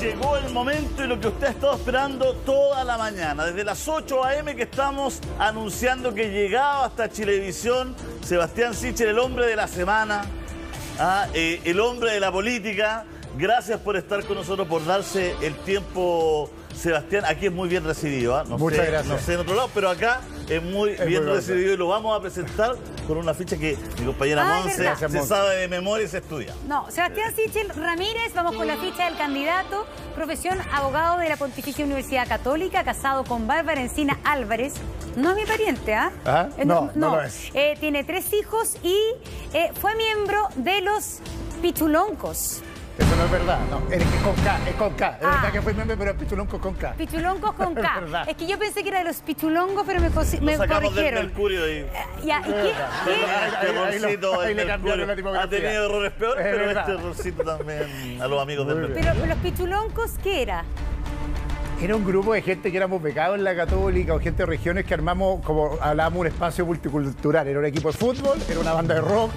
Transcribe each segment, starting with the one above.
llegó el momento y lo que usted ha estado esperando toda la mañana. Desde las 8 a.m. que estamos anunciando que llegaba hasta Chilevisión Sebastián Sichel, el hombre de la semana, ah, eh, el hombre de la política. Gracias por estar con nosotros, por darse el tiempo Sebastián, aquí es muy bien recibido. ¿ah? No Muchas sé, gracias. No sé en otro lado, pero acá es muy Es bien muy recibido y lo vamos a presentar con una ficha que mi compañera Ah, Monse se sabe de memoria y se estudia. No, Sebastián Sichel Ramírez, vamos con la ficha del candidato, profesión abogado de la Pontificia Universidad Católica, casado con Bárbara Encina Álvarez. No es mi pariente, ¿ah? Ajá. Eh, No, no lo es. Eh, tiene tres hijos y eh, fue miembro de los Pichuloncos. Eso no es verdad, no. Es que es con K, es con K. Es Ah. verdad que fue meme, pero es pichulonco con K. Pichuloncos con Es K. verdad. Es que yo pensé que era de los Pichulongos, pero me, me sacamos del corrigieron. Mercurio y... Eh, Ya, ¿y qué? verdad. qué? Ahí- le cambiaron la Mercurio. Ha tipografía. tenido errores peores, Es pero verdad. este errorcito también a los amigos del. Mercurio. Pero los Pichuloncos, ¿qué era? Era un grupo de gente que éramos becados en la Católica o gente de regiones que armamos, como hablábamos, un espacio multicultural. Era un equipo de fútbol, era una banda de rock,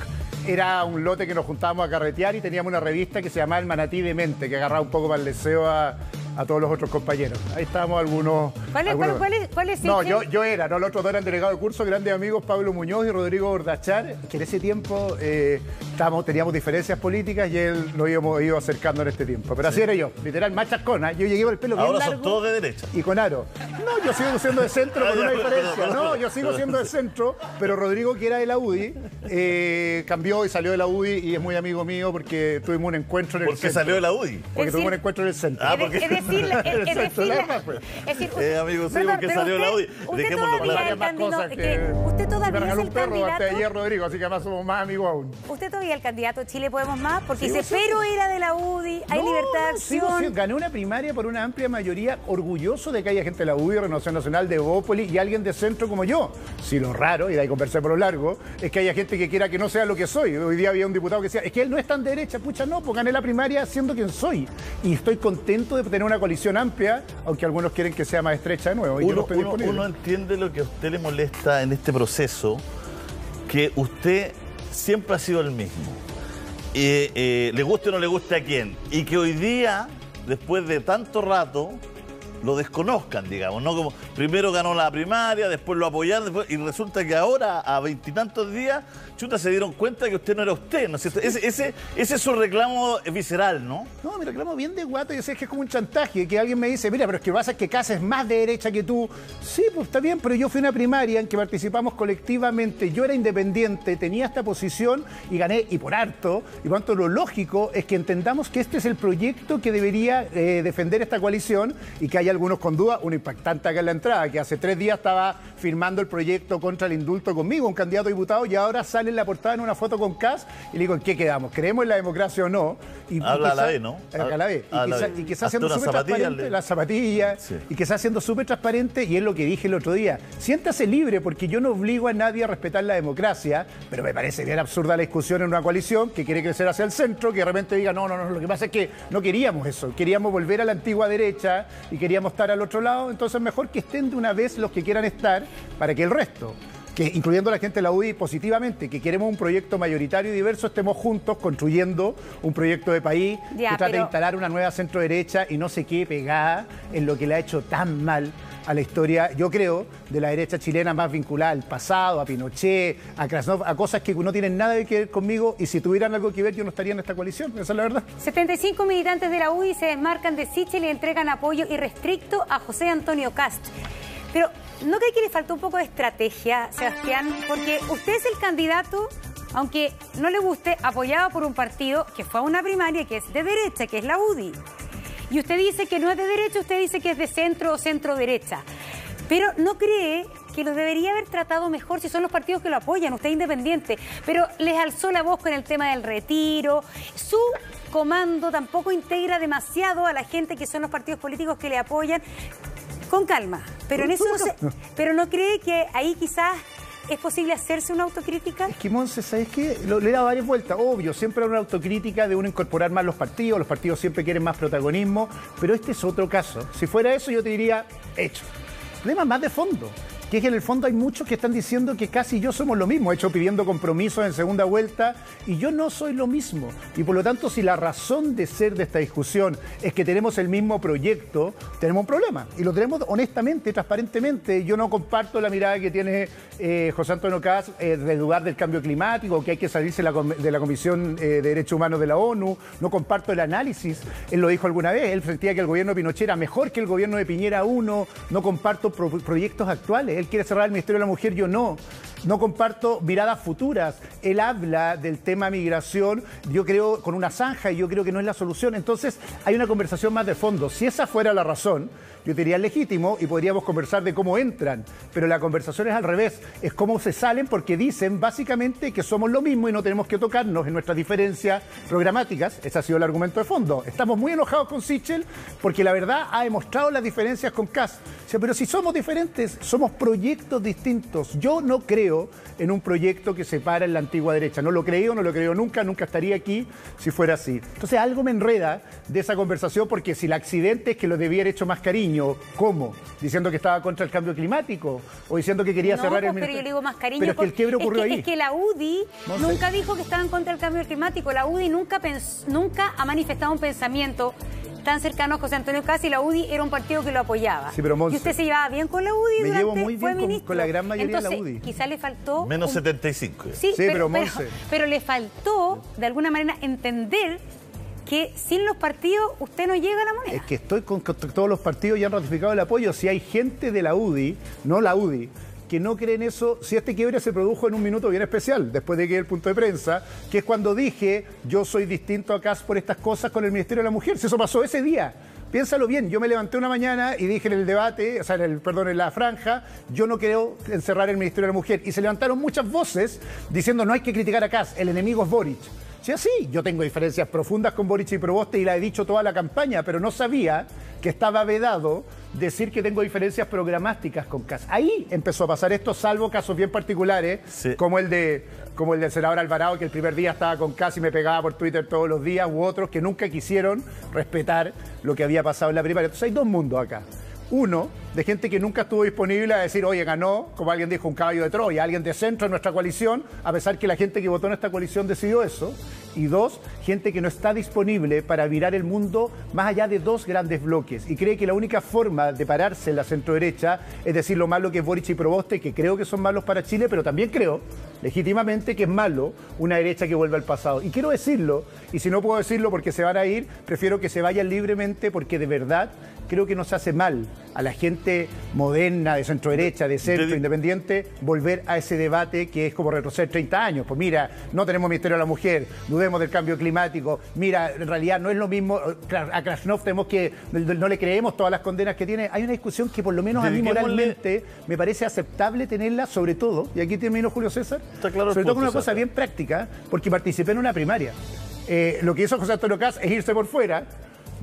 era un lote que nos juntábamos a carretear y teníamos una revista que se llamaba El Manatí de Mente, que agarraba un poco para el deseo a, a todos los otros compañeros. Ahí estábamos algunos. ¿Cuál es- algunos- cuál- cuál es- cuál es No, yo, yo era, no, los otros dos eran delegados de curso, grandes amigos, Pablo Muñoz y Rodrigo Ordachar, que en ese tiempo eh, estábamos, teníamos diferencias políticas y él lo íbamos ido acercando en este tiempo. Pero así era yo, literal, más chascona. Yo llegué con el pelo bien Ahora largo. son todos de derecha. Y con aro. No, yo sigo siendo de centro Ah, con una diferencia. No, yo sigo siendo de centro, pero Rodrigo, que era de la UDI, eh, cambió y salió de la UDI y es muy amigo mío porque tuvimos un encuentro en el ¿Por qué centro. salió de la UDI? Porque Es tuvimos decir- un encuentro en el centro. Ah, porque- es decir, la- es- es Exacto, decir, pues. es decir, Eh, amigo, sí, porque salió usted-. Usted Dejémoslo claro. que, que, usted todavía es el un perro hasta candidato. ayer Rodrigo, así que además somos más amigos aún. Usted todavía es el candidato Chile Podemos Más, porque dice, sí. pero era de la UDI, hay No, libertad de no, sigo acción. siendo- gané una primaria por una amplia mayoría, orgulloso de que haya gente de la UDI, Renovación Nacional, de Bópoli y alguien de centro como yo. Si lo raro, y de ahí conversé por lo largo, es que haya gente que quiera que no sea lo que soy. Hoy día había un diputado que decía, es que él no es tan derecha, pucha, no, pues gané la primaria siendo quien soy. Y estoy contento de tener una coalición amplia, aunque algunos quieren que sea más estrecha de nuevo. y Uno, uno- uno entiende lo que a usted le molesta en este proceso, que usted siempre ha sido el mismo. Y, eh, le guste o no le guste a quién. Y que hoy día, después de tanto rato, lo desconozcan, digamos, ¿no? Como primero ganó la primaria, después lo apoyaron, y resulta que ahora, a veintitantos días, chuta, se dieron cuenta que usted no era usted, ¿no es cierto? Ese, es su reclamo visceral, ¿no? No, me reclamo bien de guato. Yo sé que es como un chantaje, que alguien me dice, mira, pero es que pasa que Casa es más de derecha que tú. Sí, pues está bien, pero yo fui a una primaria en que participamos colectivamente. Yo era independiente, tenía esta posición y gané, y por harto. Y por tanto, lo lógico es que entendamos que este es el proyecto que debería eh, defender esta coalición y que hay algunos con duda. Uno impactante acá en la entrada, que hace tres días estaba firmando el proyecto contra el indulto conmigo, un candidato a diputado, y ahora sale en la portada en una foto con Cas y le digo, ¿en qué quedamos? ¿Creemos en la democracia o no? Y Habla a la vez, ¿no? A la vez. Y, A quizá, y quizá Hasta siendo súper transparente, las zapatillas, Sí. y quizá siendo súper transparente, y es lo que dije el otro día, siéntase libre porque yo no obligo a nadie a respetar la democracia, pero me parece bien absurda la discusión en una coalición que quiere crecer hacia el centro, que de repente diga, no, no, no, lo que pasa es que no queríamos eso, queríamos volver a la antigua derecha y queríamos estar al otro lado, entonces mejor que estén de una vez los que quieran estar para que el resto que incluyendo a la gente de la UDI positivamente, que queremos un proyecto mayoritario y diverso, estemos juntos construyendo un proyecto de país Ya, que trate de instalar una nueva centro derecha y no se quede pegada en lo que le ha hecho tan mal a la historia, yo creo, de la derecha chilena más vinculada al pasado, a Pinochet, a Krasnov, a cosas que no tienen nada que ver conmigo y si tuvieran algo que ver yo no estaría en esta coalición, esa es la verdad. 75 militantes de la UDI se desmarcan de Sichel y entregan apoyo irrestricto a José Antonio Cast. Pero, ¿no cree que le faltó un poco de estrategia, Sebastián? Porque usted es el candidato, aunque no le guste, apoyado por un partido que fue a una primaria que es de derecha, que es la UDI. Y usted dice que no es de derecha, usted dice que es de centro o centro derecha. Pero no cree que lo debería haber tratado mejor si son los partidos que lo apoyan, usted es independiente. Pero les alzó la voz con el tema del retiro. Su comando tampoco integra demasiado a la gente que son los partidos políticos que le apoyan. Con calma. Pero en eso no se- pero no cree que ahí quizás es posible hacerse una autocrítica. Es que Monse, ¿sabes qué? Lo, le he dado varias vueltas. Obvio, siempre hay una autocrítica de uno incorporar más los partidos, los partidos siempre quieren más protagonismo, pero este es otro caso. Si fuera eso, yo te diría, hecho. Problema más de fondo. Que es que en el fondo hay muchos que están diciendo que casi yo somos lo mismo, he hecho pidiendo compromisos en segunda vuelta, y yo no soy lo mismo. Y por lo tanto, si la razón de ser de esta discusión es que tenemos el mismo proyecto, tenemos un problema. Y lo tenemos honestamente, transparentemente. Yo no comparto la mirada que tiene eh, José Antonio Caz eh, de dudar del cambio climático, que hay que salirse de la Comisión eh, de Derechos Humanos de la ONU. No comparto el análisis. Él lo dijo alguna vez. Él sentía que el gobierno de Pinochet era mejor que el gobierno de Piñera 1. No comparto proyectos actuales. Él quiere cerrar el Ministerio de la Mujer, yo no. No comparto miradas futuras. Él habla del tema migración, yo creo, con una zanja y yo creo que no es la solución. Entonces, hay una conversación más de fondo. Si esa fuera la razón, yo diría legítimo y podríamos conversar de cómo entran. Pero la conversación es al revés. Es cómo se salen porque dicen básicamente que somos lo mismo y no tenemos que tocarnos en nuestras diferencias programáticas. Ese ha sido el argumento de fondo. Estamos muy enojados con Sichel porque la verdad ha demostrado las diferencias con Kass. Pero si somos diferentes, somos proyectos distintos. Yo no creo en un proyecto que separa en la antigua derecha. No lo creo, no lo creo nunca, nunca estaría aquí si fuera así. Entonces algo me enreda de esa conversación porque si el accidente es que lo debía haber hecho más cariño, ¿cómo? Diciendo que estaba contra el cambio climático o diciendo que quería cerrar el pues, Pero yo le digo más cariño. Pero es que el quiebre ocurrió ahí. Es que la UDI nunca dijo que estaban contra el cambio climático. La UDI nunca, nunca ha manifestado un pensamiento tan cercano a José Antonio Casi, la UDI era un partido que lo apoyaba. Sí, pero y usted se llevaba bien con la UDI Me durante, llevo muy bien con, la gran mayoría de la UDI. quizá le faltó... Menos 75. Sí, pero, pero, le faltó, de alguna manera, entender que sin los partidos usted no llega a la moneda. Es que estoy con, con todos los partidos ya han ratificado el apoyo. Si hay gente de la UDI, no la UDI, que no creen eso, si este quiebre se produjo en un minuto bien especial, después de que el punto de prensa, que es cuando dije, yo soy distinto acá por estas cosas con el Ministerio de la Mujer, si eso pasó ese día. Piénsalo bien, yo me levanté una mañana y dije en el debate, o sea, en el, perdón, en la franja, yo no quiero encerrar el Ministerio de la Mujer. Y se levantaron muchas voces diciendo no hay que criticar a Kass, el enemigo es Boric. Sí, así, yo tengo diferencias profundas con Boric y Proboste y la he dicho toda la campaña, pero no sabía que estaba vedado decir que tengo diferencias programáticas con Cas. Ahí empezó a pasar esto, salvo casos bien particulares, como el de como el del senador Alvarado, que el primer día estaba con Cas y me pegaba por Twitter todos los días, u otros que nunca quisieron respetar lo que había pasado en la primaria. Entonces hay dos mundos acá. Uno, de gente que nunca estuvo disponible a decir, oye, ganó, como alguien dijo, un caballo de Troya, alguien de centro en nuestra coalición, a pesar que la gente que votó en esta coalición decidió eso. Y dos, gente que no está disponible para virar el mundo más allá de dos grandes bloques y cree que la única forma de pararse en la centro-derecha es decir lo malo que es Boric y Proboste, que creo que son malos para Chile, pero también creo legítimamente que es malo una derecha que vuelva al pasado. Y quiero decirlo, y si no puedo decirlo porque se van a ir, prefiero que se vayan libremente porque de verdad creo que nos hace mal a la gente moderna, de centro derecha, de centro, independiente, volver a ese debate que es como retroceder 30 años. Pues mira, no tenemos Ministerio de la Mujer, dudemos del cambio climático, mira, en realidad no es lo mismo, a Krasnov tenemos que, no le creemos todas las condenas que tiene. Hay una discusión que por lo menos a mí moralmente me parece aceptable tenerla, sobre todo, y aquí termino Julio César, sobre todo con una cosa bien práctica, porque participé en una primaria. Eh, lo que hizo José Antonio Caz es irse por fuera,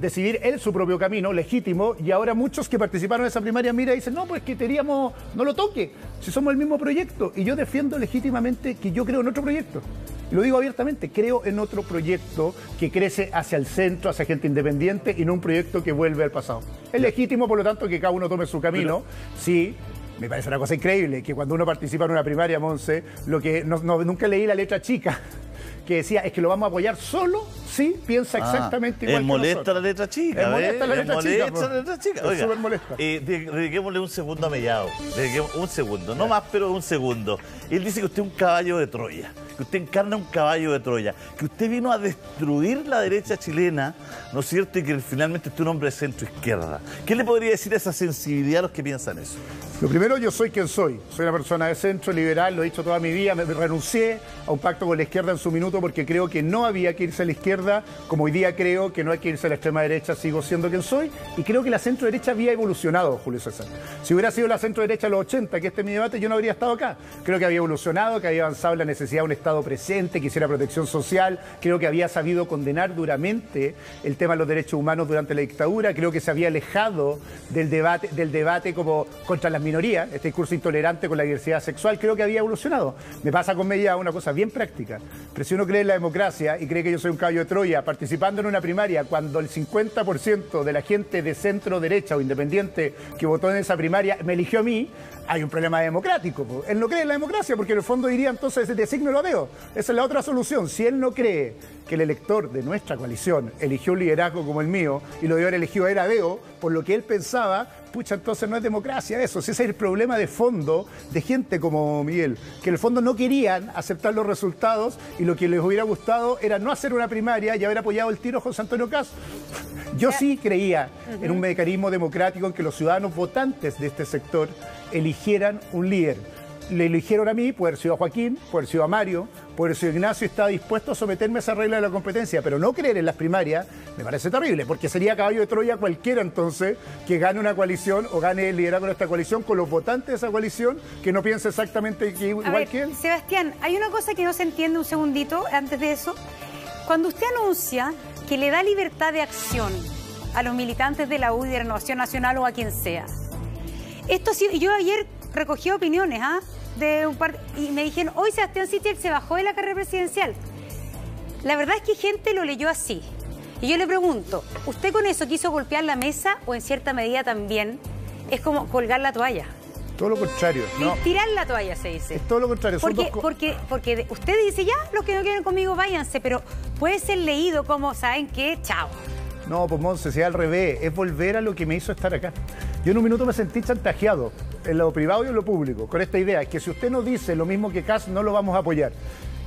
decidir él su propio camino, legítimo, y ahora muchos que participaron en esa primaria, mira, dicen, no, pues que teníamos, no lo toque, si somos el mismo proyecto. Y yo defiendo legítimamente que yo creo en otro proyecto. Y lo digo abiertamente, creo en otro proyecto que crece hacia el centro, hacia gente independiente, y no un proyecto que vuelve al pasado. Es legítimo, por lo tanto, que cada uno tome su camino. Sí, me parece una cosa increíble que cuando uno participa en una primaria, Monse, lo que nunca leí la letra chica, que decía es que lo vamos a apoyar solo si piensa ah, exactamente igual. Es molesta la letra chica. Es molesta la letra chica. Molesta la letra chica. Oiga, es súper molesta. Eh, dediquémosle un segundo a Mellado. Un segundo, no más, pero un segundo. Él dice que usted es un caballo de Troya, que usted encarna un caballo de Troya, que usted vino a destruir la derecha chilena, ¿no es cierto? Y que finalmente usted es un hombre de centro-izquierda. ¿Qué le podría decir a esa sensibilidad a los que piensan eso? Lo primero, yo soy quien soy. Soy una persona de centro, liberal, lo he dicho toda mi vida. Me renuncié a un pacto con la izquierda en su minuto porque creo que no había que irse a la izquierda, como hoy día creo que no hay que irse a la extrema derecha, sigo siendo quien soy. Y creo que la centro derecha había evolucionado, Julio César. Si hubiera sido la centro derecha de los 80, que este es mi debate, yo no habría estado acá. Creo que había evolucionado, que había avanzado en la necesidad de un Estado presente, que hiciera protección social. Creo que había sabido condenar duramente el tema de los derechos humanos durante la dictadura. Creo que se había alejado del debate, del debate como contra las minoría, este discurso intolerante con la diversidad sexual, creo que había evolucionado. Me pasa con Mella una cosa bien práctica. Pero si uno cree en la democracia y cree que yo soy un caballo de Troya participando en una primaria cuando el 50% de la gente de centro derecha o independiente que votó en esa primaria me eligió a mí, hay un problema democrático. Él no cree en la democracia porque en el fondo diría entonces designo lo veo. Esa es la otra solución. Si él no cree que el elector de nuestra coalición eligió un liderazgo como el mío y lo de haber elegido era Deo por lo que él pensaba, pucha, entonces no es democracia eso. Si ese es el problema de fondo de gente como Miguel, que en el fondo no querían aceptar los resultados y lo que les hubiera gustado era no hacer una primaria y haber apoyado el tiro José Antonio Caz. Yo sí creía en un mecanismo democrático en que los ciudadanos votantes de este sector eligieran un líder. Le eligieron a mí, puede haber sido a Joaquín, puede haber sido a Mario, puede haber sido Ignacio, estaba dispuesto a someterme a esa regla de la competencia, pero no creer en las primarias me parece terrible, porque sería caballo de Troya cualquiera entonces que gane una coalición o gane el liderazgo de esta coalición con los votantes de esa coalición que no piense exactamente que- igual ver, que él. Sebastián, hay una cosa que no se entiende un segundito antes de eso. Cuando usted anuncia que le da libertad de acción a los militantes de la UDI, de Renovación Nacional o a quien sea, esto sí, yo ayer recogí opiniones ¿ah? de un par y me dijeron, hoy Sebastián Sichel se bajó de la carrera presidencial. La verdad es que gente lo leyó así. Y yo le pregunto, ¿usted con eso quiso golpear la mesa o en cierta medida también es como colgar la toalla? Todo lo contrario, no. Tirar la toalla se dice. Es todo lo contrario. son Porque, dos porque, porque usted dice ya, los que no quieren conmigo váyanse, pero puede ser leído como, ¿saben qué? Chao. No, pues Monse, si es al revés, es volver a lo que me hizo estar acá. Yo en un minuto me sentí chantajeado, en lo privado y en lo público, con esta idea, que si usted no dice lo mismo que Cas, no lo vamos a apoyar.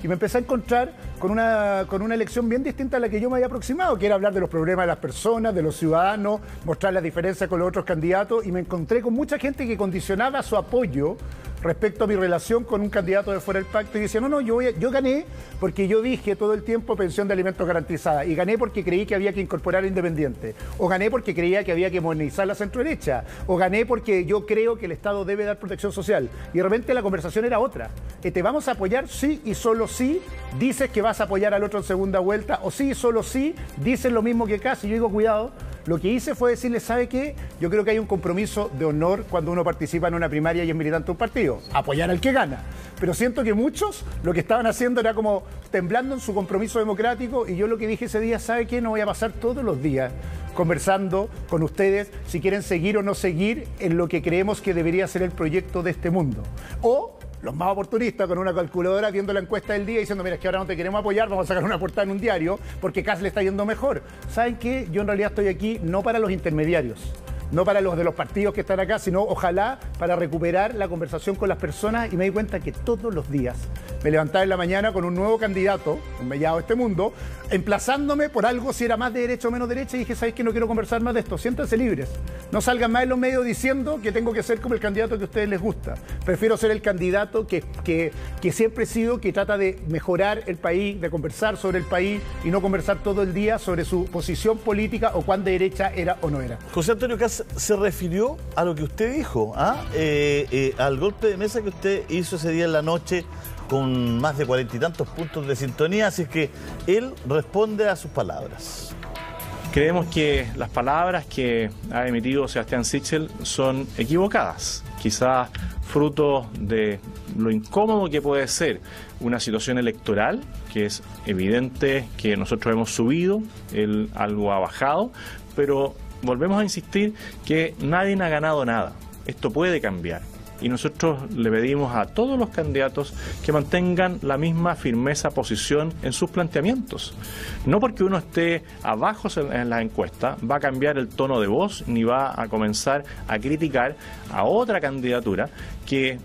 Y me empecé a encontrar con una, con una elección bien distinta a la que yo me había aproximado, que era hablar de los problemas de las personas, de los ciudadanos, mostrar las diferencias con los otros candidatos, y me encontré con mucha gente que condicionaba su apoyo respecto a mi relación con un candidato de fuera del pacto y decía, no, no, yo, voy a- yo gané porque yo dije todo el tiempo pensión de alimentos garantizada y gané porque creí que había que incorporar independiente o gané porque creía que había que modernizar la centroderecha o gané porque yo creo que el Estado debe dar protección social y de repente la conversación era otra. ¿Te vamos a apoyar? Sí y solo sí. Dices que vas a apoyar al otro en segunda vuelta o sí y solo sí. Dices lo mismo que casi. Yo digo, cuidado. Lo que hice fue decirle, ¿sabe qué? Yo creo que hay un compromiso de honor cuando uno participa en una primaria y es militante de un partido. Apoyar al que gana. Pero siento que muchos lo que estaban haciendo era como temblando en su compromiso democrático y yo lo que dije ese día, ¿sabe qué? No voy a pasar todos los días conversando con ustedes si quieren seguir o no seguir en lo que creemos que debería ser el proyecto de este mundo. O los más oportunistas con una calculadora viendo la encuesta del día y diciendo, mira, es que ahora no te queremos apoyar, vamos a sacar una portada en un diario porque Cas le está yendo mejor. ¿Saben qué? Yo en realidad estoy aquí no para los intermediarios, no para los de los partidos que están acá, sino ojalá para recuperar la conversación con las personas y me di cuenta que todos los días me levantaba en la mañana con un nuevo candidato, un mellado de este mundo, emplazándome por algo si era más de derecha o menos derecha y dije, ¿sabes qué? No quiero conversar más de esto, siéntanse libres. No salgan más en los medios diciendo que tengo que ser como el candidato que a ustedes les gusta. Prefiero ser el candidato que, que, que siempre he sido, que trata de mejorar el país, de conversar sobre el país y no conversar todo el día sobre su posición política o cuán de derecha era o no era. José Antonio Cas se refirió a lo que usted dijo, ¿ah? Eh, eh, al golpe de mesa que usted hizo ese día en la noche con más de cuarenta y tantos puntos de sintonía, así que él responde a sus palabras. Creemos que las palabras que ha emitido Sebastián Sichel son equivocadas, quizás fruto de lo incómodo que puede ser una situación electoral, que es evidente que nosotros hemos subido, él algo ha bajado, pero volvemos a insistir que nadie ha ganado nada. Esto puede cambiar. Y nosotros le pedimos a todos los candidatos que mantengan la misma firmeza posición en sus planteamientos. No porque uno esté abajo en la encuesta va a cambiar el tono de voz ni va a comenzar a criticar a otra candidatura que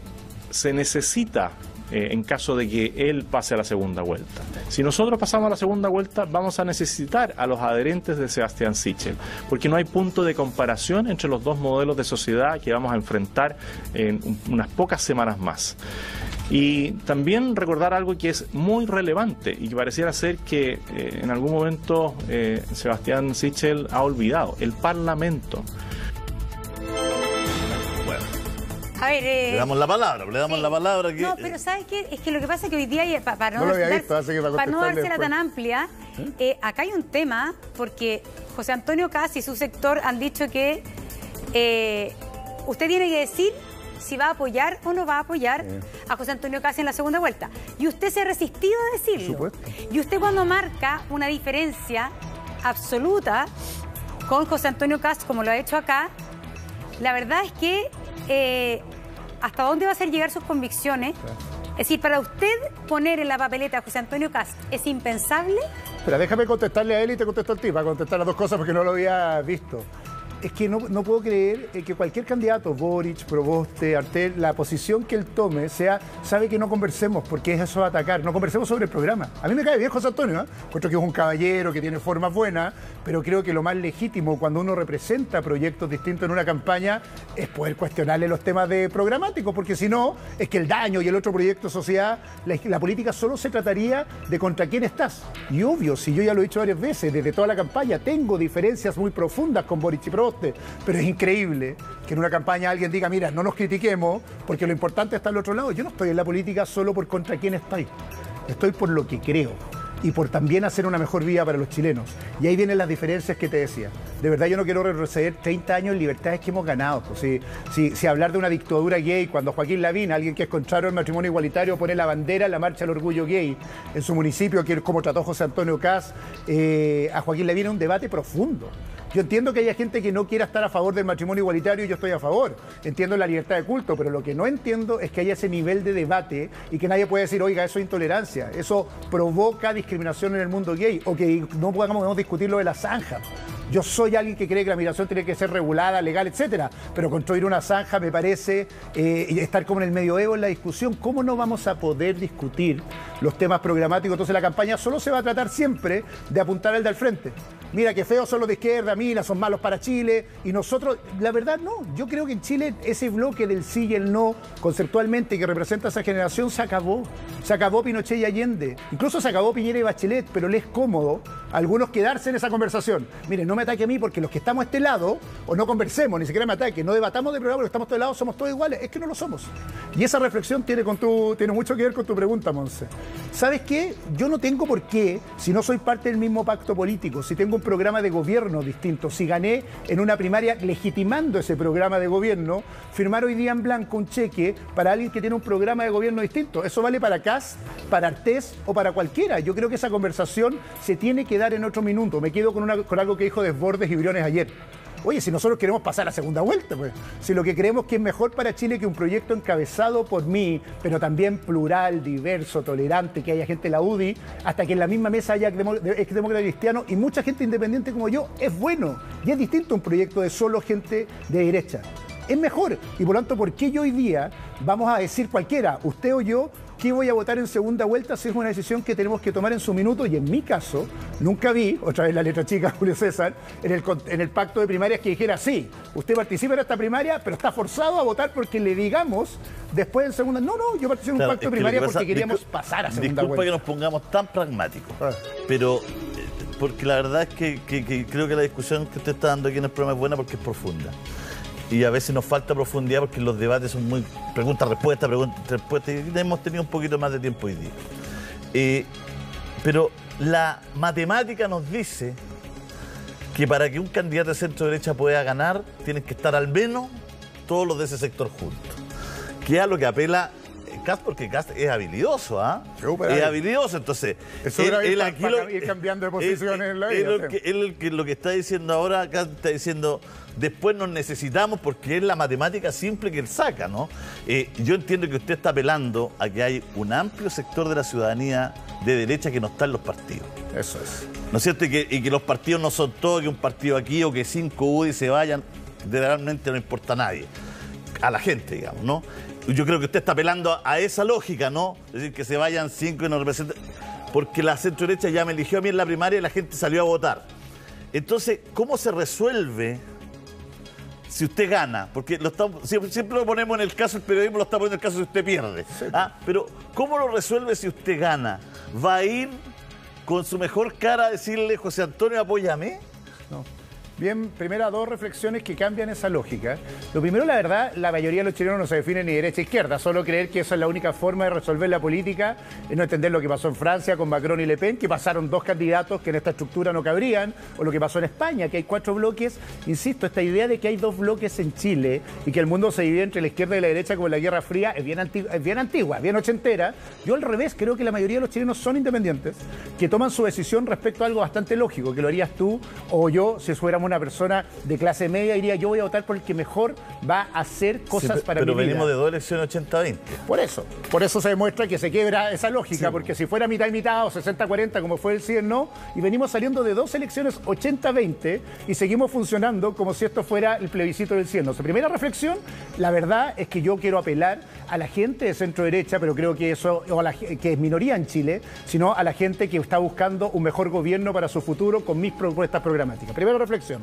se necesita eh, en caso de que él pase a la segunda vuelta. Si nosotros pasamos a la segunda vuelta, vamos a necesitar a los adherentes de Sebastián Sichel, porque no hay punto de comparación entre los dos modelos de sociedad que vamos a enfrentar en un- unas pocas semanas más. Y también recordar algo que es muy relevante y que pareciera ser que eh, en algún momento eh, Sebastián Sichel ha olvidado, el Parlamento. A ver, eh, le damos la palabra, le damos sí. la palabra. Que, No, pero ¿sabes qué? Es que lo que pasa es que hoy día, pa- para no, No visto, para para no dársela tan amplia, eh, acá hay un tema, porque José Antonio Casi y su sector han dicho que eh, usted tiene que decir si va a apoyar o no va a apoyar a José Antonio Casi en la segunda vuelta. Y usted se ha resistido a decirlo. Y usted cuando marca una diferencia absoluta con José Antonio Cast, como lo ha hecho acá, la verdad es que eh, hasta dónde va a hacer llegar sus convicciones. Es decir, para usted poner en la papeleta a José Antonio Cast es impensable. Pero déjame contestarle a él y te contesto al ti, para contestar las dos cosas porque no lo había visto es que no, puedo creer eh, que cualquier candidato, Boric, Proboste, Artel, la posición que él tome sea, sabe que no conversemos, porque es eso atacar, no conversemos sobre el programa. A mí me cae bien José Antonio, ¿eh? que es un caballero, que tiene formas buenas, pero creo que lo más legítimo cuando uno representa proyectos distintos en una campaña es poder cuestionarle los temas de programáticos, porque si no, es que el daño y el otro proyecto sociedad, la, la política solo se trataría de contra quién estás. Y obvio, si yo ya lo he dicho varias veces, desde toda la campaña, tengo diferencias muy profundas con Boric y Proboste, pero es increíble que en una campaña alguien diga, mira, no nos critiquemos porque lo importante está al otro lado. Yo no estoy en la política solo por contra quién estoy, estoy por lo que creo y por también hacer una mejor vida para los chilenos. Y ahí vienen las diferencias que te decía. De verdad yo no quiero retroceder 30 años en libertades que hemos ganado. Si, si, hablar de una dictadura gay, cuando Joaquín Lavín, alguien que es contrario al matrimonio igualitario, pone la bandera en la marcha del orgullo gay en su municipio, que como trató José Antonio Cas, eh, a Joaquín Lavín, es un debate profundo. Yo entiendo que haya gente que no quiera estar a favor del matrimonio igualitario y yo estoy a favor. Entiendo la libertad de culto, pero lo que no entiendo es que haya ese nivel de debate y que nadie puede decir, oiga, eso es intolerancia. Eso provoca discriminación en el mundo gay o que no podamos discutir lo de la zanja. Yo soy alguien que cree que la migración tiene que ser regulada, legal, etcétera, pero construir una zanja me parece eh, estar como en el medioevo en la discusión. ¿Cómo no vamos a poder discutir los temas programáticos? Entonces la campaña solo se va a tratar siempre de apuntar al del frente. Mira que feos son los de izquierda, mira, son malos para Chile. Y nosotros, la verdad, no. Yo creo que en Chile ese bloque del sí y el no, conceptualmente, que representa esa generación, se acabó. Se acabó Pinochet y Allende. Incluso se acabó Piñera y Bachelet, pero les es cómodo a algunos quedarse en esa conversación. Miren, no me ataque a mí porque los que estamos a este lado, o no conversemos, ni siquiera me ataque, no debatamos de programa, porque estamos a este lado, somos todos iguales. Es que no lo somos. Y esa reflexión tiene, con tu, tiene mucho que ver con tu pregunta, Monse. ¿Sabes qué? Yo no tengo por qué, si no soy parte del mismo pacto político, si tengo un programa de gobierno distinto, si gané en una primaria legitimando ese programa de gobierno, firmar hoy día en blanco un cheque para alguien que tiene un programa de gobierno distinto. Eso vale para CAS, para Artés o para cualquiera. Yo creo que esa conversación se tiene que dar en otro minuto. Me quedo con, con algo que dijo Desbordes y Briones ayer. Oye, si nosotros queremos pasar a segunda vuelta, pues. Si lo que creemos que es mejor para Chile que un proyecto encabezado por mí, pero también plural, diverso, tolerante, que haya gente de la UDI, hasta que en la misma mesa haya ex demócrata cristiano y mucha gente independiente como yo, es bueno. Y es distinto un proyecto de solo gente de derecha. Es mejor. Y por lo tanto, ¿por qué yo hoy día vamos a decir cualquiera, usted o yo, ¿Qué voy a votar en segunda vuelta? Si es una decisión que tenemos que tomar en su minuto. Y en mi caso, nunca vi, otra vez la letra chica, Julio César, en el, en el pacto de primarias que dijera, sí, usted participa en esta primaria, pero está forzado a votar porque le digamos después en segunda. No, no, yo participé en un pacto de primaria porque queríamos pasar a segunda disculpa vuelta. que nos pongamos tan pragmáticos, ah. pero eh, porque la verdad es que, que creo que la discusión que usted está dando aquí en el programa es buena porque es profunda y a veces nos falta profundidad porque los debates son muy pregunta-respuesta, pregunta-respuesta, y hemos tenido un poquito más de tiempo hoy día. Eh, pero la matemática nos dice que para que un candidato de centro derecha pueda ganar, tienen que estar al menos todos los de ese sector juntos. Que es a lo que apela Cast, porque Cast es habilidoso, ¿ah? Es habilidoso, entonces. Eso él, aquí ir cambiando de posiciones en la vida. Él, lo que está diciendo ahora, Cast está diciendo después nos necesitamos porque es la matemática simple que él saca, ¿no? Eh, yo entiendo que usted está apelando a que hay un amplio sector de la ciudadanía de derecha que no está en los partidos. Eso es. ¿No es cierto? Y que, los partidos no son todos, que un partido aquí o que cinco UDI se vayan, realmente no importa a nadie. A la gente, digamos, ¿no? Yo creo que usted está apelando a esa lógica, ¿no? Es decir, que se vayan cinco y no representen. Porque la centro derecha ya me eligió a mí en la primaria y la gente salió a votar. Entonces, ¿cómo se resuelve si usted gana, porque lo siempre, lo ponemos en el caso, el periodismo lo está poniendo en el caso si usted pierde. Ah, pero ¿cómo lo resuelve si usted gana? ¿Va a ir con su mejor cara a decirle, José Antonio, apóyame? No. Bien, primera dos reflexiones que cambian esa lógica. Lo primero, la verdad, la mayoría de los chilenos no se definen ni derecha ni izquierda, solo creer que esa es la única forma de resolver la política, es no entender lo que pasó en Francia con Macron y Le Pen, que pasaron dos candidatos que en esta estructura no cabrían, o lo que pasó en España, que hay cuatro bloques. Insisto, esta idea de que hay dos bloques en Chile y que el mundo se divide entre la izquierda y la derecha como en la Guerra Fría es bien, antigua, es bien antigua, bien ochentera. Yo al revés creo que la mayoría de los chilenos son independientes, que toman su decisión respecto a algo bastante lógico, que lo harías tú o yo si fuéramos una persona de clase media, diría yo voy a votar por el que mejor va a hacer cosas Sí, para pero mi vida. venimos de dos elecciones 80-20. Por eso, por eso se demuestra que se quiebra esa lógica, porque si fuera mitad y mitad o 60-40 como fue el 100 no, y venimos saliendo de dos elecciones 80-20 y seguimos funcionando como si esto fuera el plebiscito del 100 no. Su primera reflexión, la verdad es que yo quiero apelar a la gente de centro derecha, pero creo que eso, o a la, que es minoría en Chile, sino a la gente que está buscando un mejor gobierno para su futuro con mis propuestas programáticas. Primera reflexión.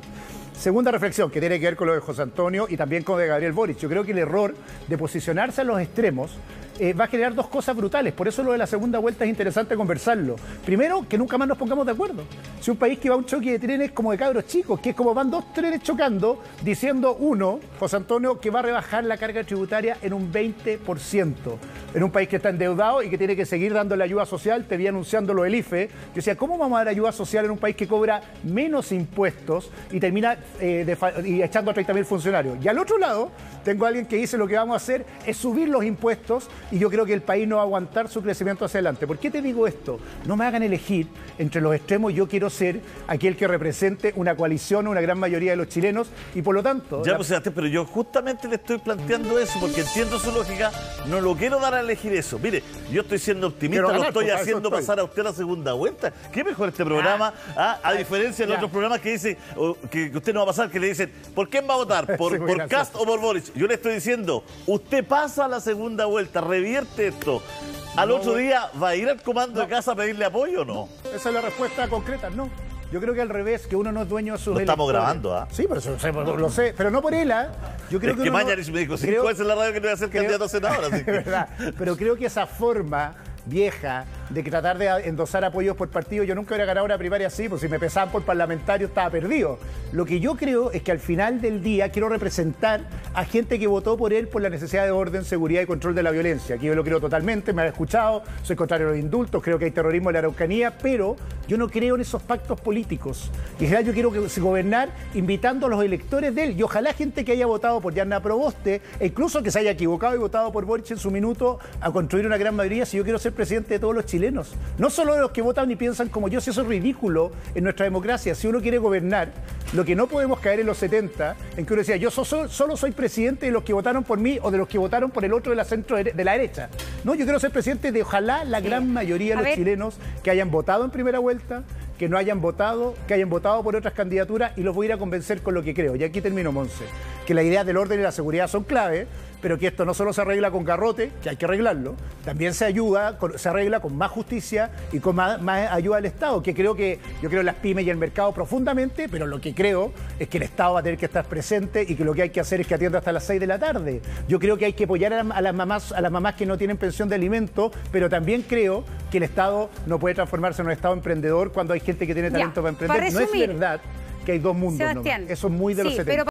Segunda reflexión, que tiene que ver con lo de José Antonio y también con lo de Gabriel Boric. Yo creo que el error de posicionarse a los extremos eh, va a generar dos cosas brutales. Por eso lo de la segunda vuelta es interesante conversarlo. Primero, que nunca más nos pongamos de acuerdo. Si un país que va a un choque de trenes como de cabros chicos, que es como van dos trenes chocando, diciendo uno, José Antonio, que va a rebajar la carga tributaria en un 20%. En un país que está endeudado y que tiene que seguir dando la ayuda social, te vi anunciándolo el IFE. Yo decía, ¿cómo vamos a dar ayuda social en un país que cobra menos impuestos y termina eh, y echando a 30.000 funcionarios? Y al otro lado, tengo a alguien que dice lo que vamos a hacer es subir los impuestos y yo creo que el país no va a aguantar su crecimiento hacia adelante. ¿Por qué te digo esto? No me hagan elegir entre los extremos, yo quiero ser aquel que represente una coalición, una gran mayoría de los chilenos y por lo tanto... Ya, la- pues, Sebastián, pero yo justamente le estoy planteando eso porque entiendo su lógica. No lo quiero dar a elegir eso. Mire, yo estoy siendo optimista, Quiero lo ganar, estoy pues, haciendo estoy. pasar a usted la segunda vuelta. ¿Qué mejor este programa? Ah, a diferencia de los otros programas que dice o que, que usted no va a pasar, que le dicen, ¿por quién va a votar? ¿Por, Sí. Cast o por Boris? Yo le estoy diciendo, usted pasa a la segunda vuelta, revierte esto. Al No, otro día, ¿va a ir al comando de casa a pedirle apoyo o no? Esa es la respuesta concreta, no. Yo creo que al revés, que uno no es dueño de sus Lo estamos electores. grabando, ¿ah? Sí, pero eso, eso lo sé, pero no por él, ¿ah? Yo creo es que, que Mañalich me dijo cinco creo- veces en la radio que no iba a ser creo- candidato a senador. Así que... verdad, pero creo que esa forma vieja de que tratar de endosar apoyos por partido, yo nunca hubiera ganado una primaria así, pues si me pesaban por parlamentario estaba perdido. Lo que yo creo es que al final del día quiero representar a gente que votó por él por la necesidad de orden, seguridad y control de la violencia. Aquí yo lo creo totalmente, me ha escuchado, soy contrario a los indultos, creo que hay terrorismo en la Araucanía, pero yo no creo en esos pactos políticos. Y en general yo quiero gobernar invitando a los electores de él. Y ojalá gente que haya votado por Yarna Proboste, e incluso que se haya equivocado y votado por Boric en su minuto, a construir una gran mayoría si yo quiero ser presidente de todos los chilenos. No solo de los que votan y piensan como yo, si eso es ridículo en nuestra democracia. Si uno quiere gobernar, lo que no podemos caer en los 70, en que uno decía, yo so- so- solo soy presidente de los que votaron por mí o de los que votaron por el otro de la centro de la derecha. No, yo quiero ser presidente de ojalá la gran mayoría de los chilenos que hayan votado en primera vuelta, que no hayan votado, que hayan votado por otras candidaturas y los voy a ir a convencer con lo que creo. Y aquí termino, Monse. Que la idea del orden y la seguridad son clave, pero que esto no solo se arregla con garrote, que hay que arreglarlo, también se ayuda, se arregla con más justicia y con más, ayuda del Estado, que creo que yo creo en las pymes y el mercado profundamente, pero lo que creo es que el Estado va a tener que estar presente y que lo que hay que hacer es que atienda hasta las 6 de la tarde. Yo creo que hay que apoyar a las mamás, a las mamás que no tienen pensión de alimento, pero también creo que el Estado no puede transformarse en un Estado emprendedor cuando hay gente que tiene Ya, talento para emprender. para no es verdad que hay dos mundos. nomás. Sebastián. Eso es muy de los sí, 70. pero